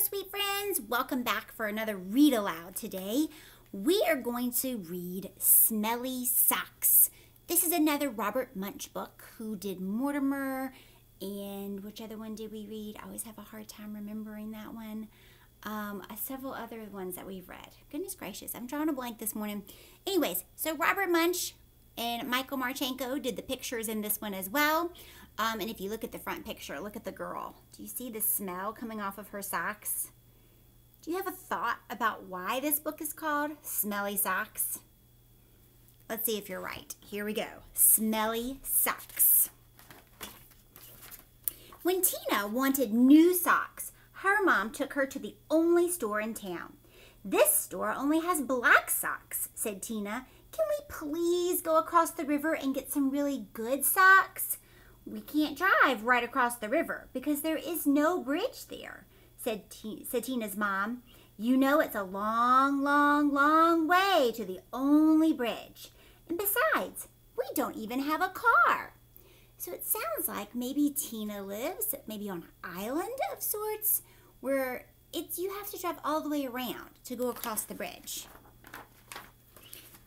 sweet friends. Welcome back for another read aloud today. We are going to read Smelly Socks. This is another Robert Munsch book who did Mortimer and which other one did we read? I always have a hard time remembering that one. Um, uh, several other ones that we've read. Goodness gracious, I'm drawing a blank this morning. Anyways, so Robert Munsch and Michael Martchenko did the pictures in this one as well. Um, and if you look at the front picture, look at the girl. Do you see the smell coming off of her socks? Do you have a thought about why this book is called Smelly Socks? Let's see if you're right. Here we go. Smelly Socks. When Tina wanted new socks, her mom took her to the only store in town. This store only has black socks, said Tina. Can we please go across the river and get some really good socks? We can't drive right across the river because there is no bridge there, said, T- said Tina's mom. You know it's a long, long, long way to the only bridge. And besides, we don't even have a car. So it sounds like maybe Tina lives maybe on an island of sorts where it's you have to drive all the way around to go across the bridge.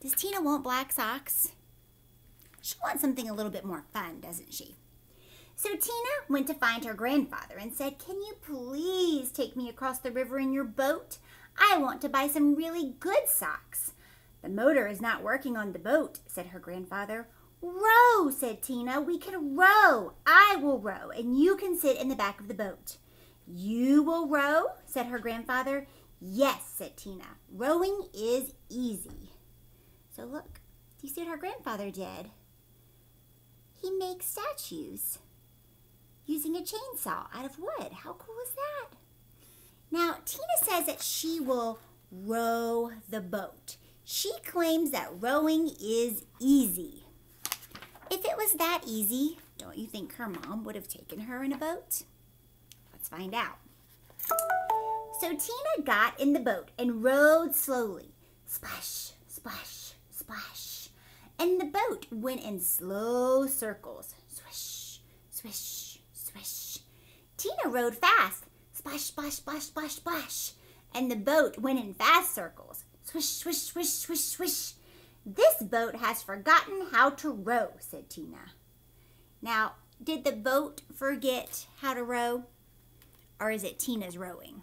Does Tina want black socks? She wants something a little bit more fun, doesn't she? So Tina went to find her grandfather and said, Can you please take me across the river in your boat? I want to buy some really good socks. The motor is not working on the boat, said her grandfather. Row, said Tina. We can row. I will row, and you can sit in the back of the boat. You will row, said her grandfather. Yes, said Tina. Rowing is easy. So look, do you see what her grandfather did? He makes statues using a chainsaw out of wood. How cool is that? Now, Tina says that she will row the boat. She claims that rowing is easy. If it was that easy, don't you think her mom would have taken her in a boat? Let's find out. So Tina got in the boat and rowed slowly. Splash, splash, splash. And the boat went in slow circles. Swish, swish, swish. Tina rowed fast. Splash, splash, splash, splash, splash. And the boat went in fast circles. Swish, swish, swish, swish, swish. This boat has forgotten how to row, said Tina. Now, did the boat forget how to row? Or is it Tina's rowing?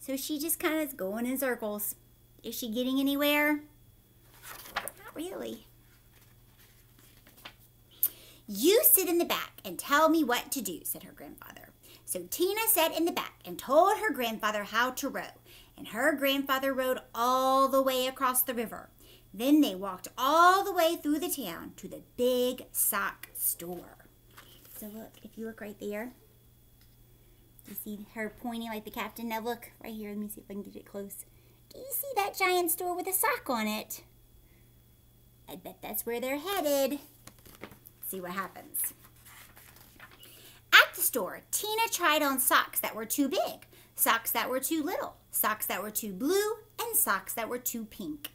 So she just kind of is going in circles. Is she getting anywhere? Not really. You sit in the back and tell me what to do, said her grandfather. So Tina sat in the back and told her grandfather how to row, and her grandfather rowed all the way across the river. Then they walked all the way through the town to the big sock store. So look, if you look right there, you see her pointing like the captain? Now look right here. Let me see if I can get it close. Do you see that giant store with a sock on it? I bet that's where they're headed. See what happens. At the store, Tina tried on socks that were too big, socks that were too little, socks that were too blue, and socks that were too pink.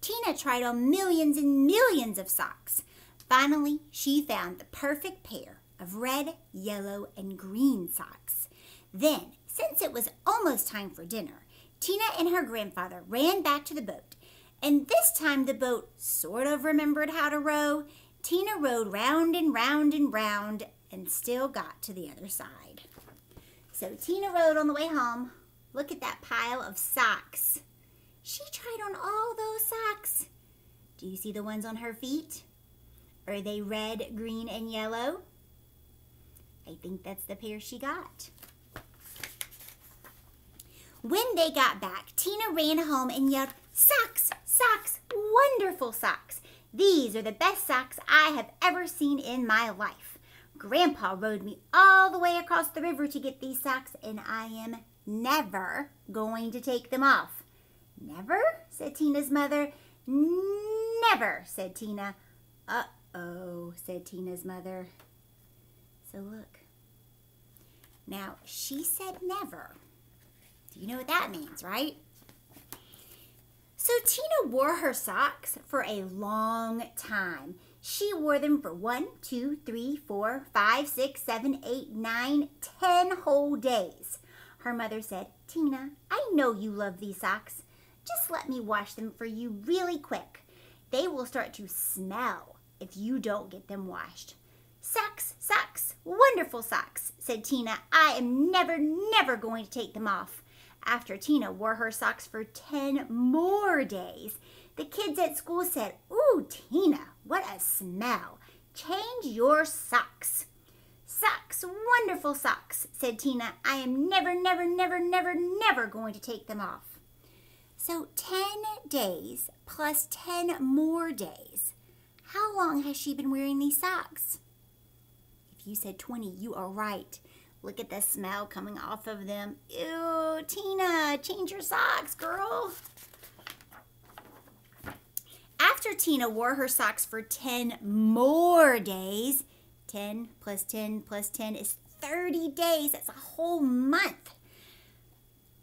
Tina tried on millions and millions of socks. Finally, she found the perfect pair of red, yellow, and green socks. Then, since it was almost time for dinner, Tina and her grandfather ran back to the boat. And this time the boat sort of remembered how to row. Tina rowed round and round and round and still got to the other side. So Tina rowed on the way home. Look at that pile of socks. She tried on all those socks. Do you see the ones on her feet? Are they red, green, and yellow? I think that's the pair she got. When they got back, Tina ran home and yelled, Socks! Wonderful socks! These are the best socks I have ever seen in my life. Grandpa rowed me all the way across the river to get these socks, and I am never going to take them off. Never? said Tina's mother. Never, said Tina. Uh oh, said Tina's mother. So look. Now, she said never. Do you know what that means, right? So Tina wore her socks for a long time. She wore them for one, two, three, four, five, six, seven, eight, nine, ten whole days. Her mother said, Tina, I know you love these socks. Just let me wash them for you really quick. They will start to smell if you don't get them washed. Socks, socks, wonderful socks, said Tina. I am never, never going to take them off. After Tina wore her socks for 10 more days, the kids at school said, Ooh, Tina, what a smell. Change your socks. Socks, wonderful socks, said Tina. I am never, never, never, never, never going to take them off. So 10 days plus 10 more days. How long has she been wearing these socks? If you said 20, you are right. Look at the smell coming off of them. Ew, Tina, change your socks, girl. After Tina wore her socks for 10 more days, 10 plus 10 plus 10 is 30 days. That's a whole month.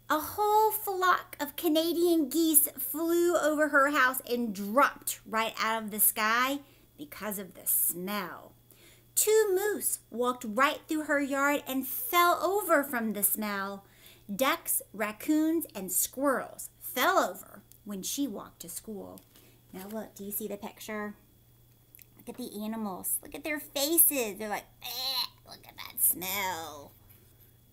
A whole flock of Canadian geese flew over her house and dropped right out of the sky because of the smell. Two moose walked right through her yard and fell over from the smell. Ducks, raccoons, and squirrels fell over when she walked to school. Now, look, do you see the picture? Look at the animals. Look at their faces. They're like, eh, look at that smell.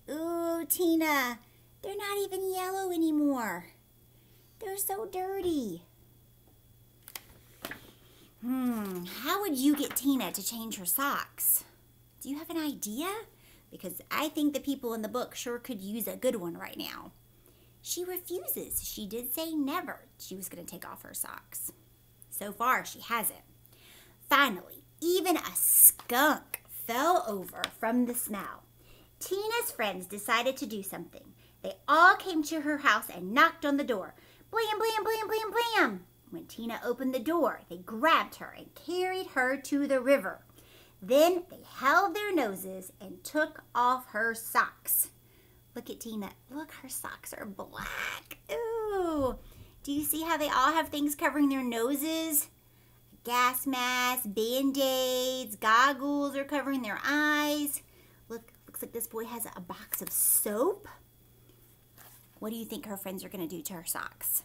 Ooh, Tina, they're not even yellow anymore. They're so dirty. Hmm, how would you get Tina to change her socks? Do you have an idea? Because I think the people in the book sure could use a good one right now. She refuses. She did say never she was going to take off her socks. So far, she hasn't. Finally, even a skunk fell over from the smell. Tina's friends decided to do something. They all came to her house and knocked on the door. Blam, blam, blam, blam, blam. When Tina opened the door, they grabbed her and carried her to the river. Then they held their noses and took off her socks. Look at Tina. Look, her socks are black. Ooh. Do you see how they all have things covering their noses? gas mask, band-aids, goggles are covering their eyes. Look, looks like this boy has a box of soap. What do you think her friends are going to do to her socks?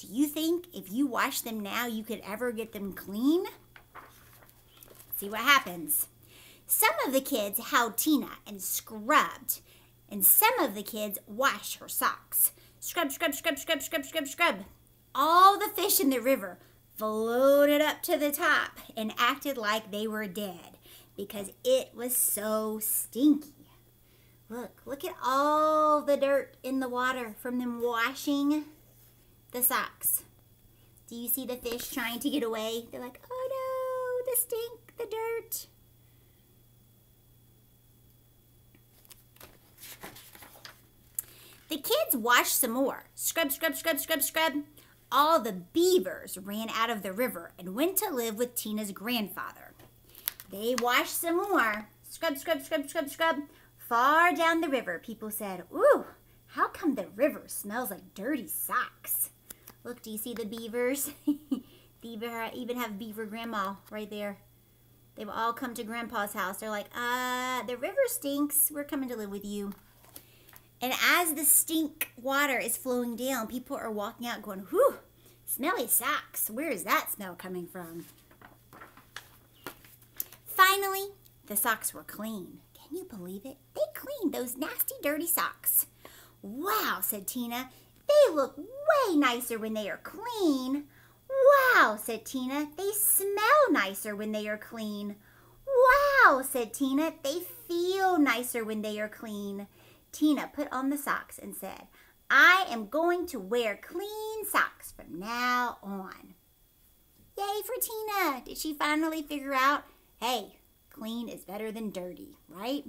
Do you think if you wash them now, you could ever get them clean? See what happens. Some of the kids held Tina and scrubbed, and some of the kids washed her socks. Scrub, scrub, scrub, scrub, scrub, scrub, scrub. All the fish in the river floated up to the top and acted like they were dead because it was so stinky. Look, look at all the dirt in the water from them washing the socks. Do you see the fish trying to get away? They're like, oh no, the stink, the dirt. The kids washed some more. Scrub, scrub, scrub, scrub, scrub all the beavers ran out of the river and went to live with Tina's grandfather. They washed some more. Scrub, scrub, scrub, scrub, scrub. Far down the river, people said, Ooh, how come the river smells like dirty socks? Look, do you see the beavers? Beaver even have beaver grandma right there. They've all come to grandpa's house. They're like, uh, the river stinks. We're coming to live with you. And as the stink water is flowing down, people are walking out going, whew, smelly socks. Where is that smell coming from? Finally, the socks were clean. Can you believe it? They cleaned those nasty, dirty socks. Wow, said Tina. They look way nicer when they are clean. Wow, said Tina. They smell nicer when they are clean. Wow, said Tina. They feel nicer when they are clean. Tina put on the socks and said, I am going to wear clean socks from now on. Yay for Tina! Did she finally figure out, hey, clean is better than dirty, right?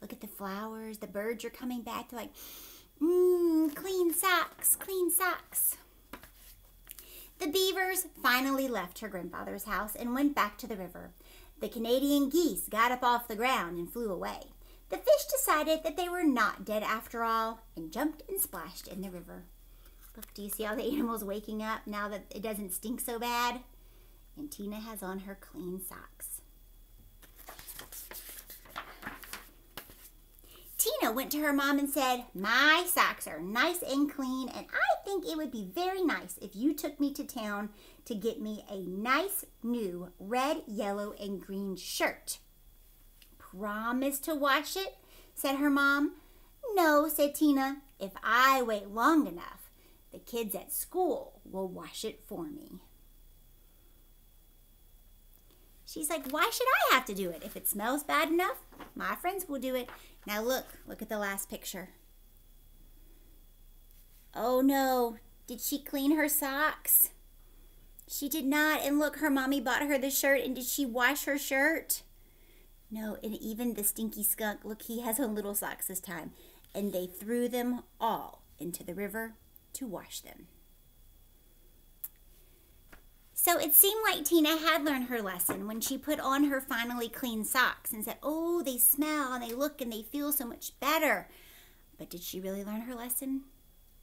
Look at the flowers. The birds are coming back. They're like, mmm, clean socks, clean socks. The beavers finally left her grandfather's house and went back to the river. The Canadian geese got up off the ground and flew away. The fish decided that they were not dead after all and jumped and splashed in the river. Look, do you see all the animals waking up now that it doesn't stink so bad? And Tina has on her clean socks. Tina went to her mom and said, My socks are nice and clean, and I think it would be very nice if you took me to town to get me a nice new red, yellow, and green shirt. Promise to wash it? said her mom. No, said Tina. If I wait long enough, the kids at school will wash it for me. She's like, Why should I have to do it? If it smells bad enough, my friends will do it. Now look, look at the last picture. Oh no, did she clean her socks? She did not. And look, her mommy bought her the shirt. And did she wash her shirt? No, and even the stinky skunk, look, he has on little socks this time. And they threw them all into the river to wash them. So it seemed like Tina had learned her lesson when she put on her finally clean socks and said, Oh, they smell and they look and they feel so much better. But did she really learn her lesson?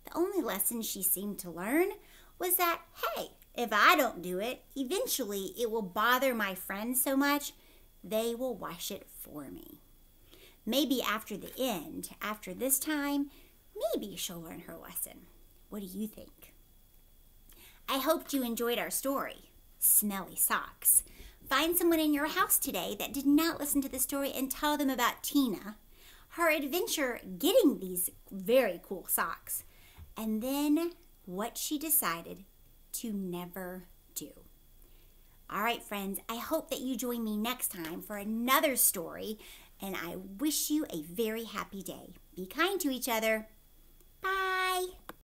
The only lesson she seemed to learn was that, hey, if I don't do it, eventually it will bother my friends so much they will wash it for me. Maybe after the end, after this time, maybe she'll learn her lesson. What do you think? I hoped you enjoyed our story, Smelly Socks. Find someone in your house today that did not listen to the story and tell them about Tina, her adventure getting these very cool socks, and then what she decided to never do. All right, friends, I hope that you join me next time for another story, and I wish you a very happy day. Be kind to each other. Bye.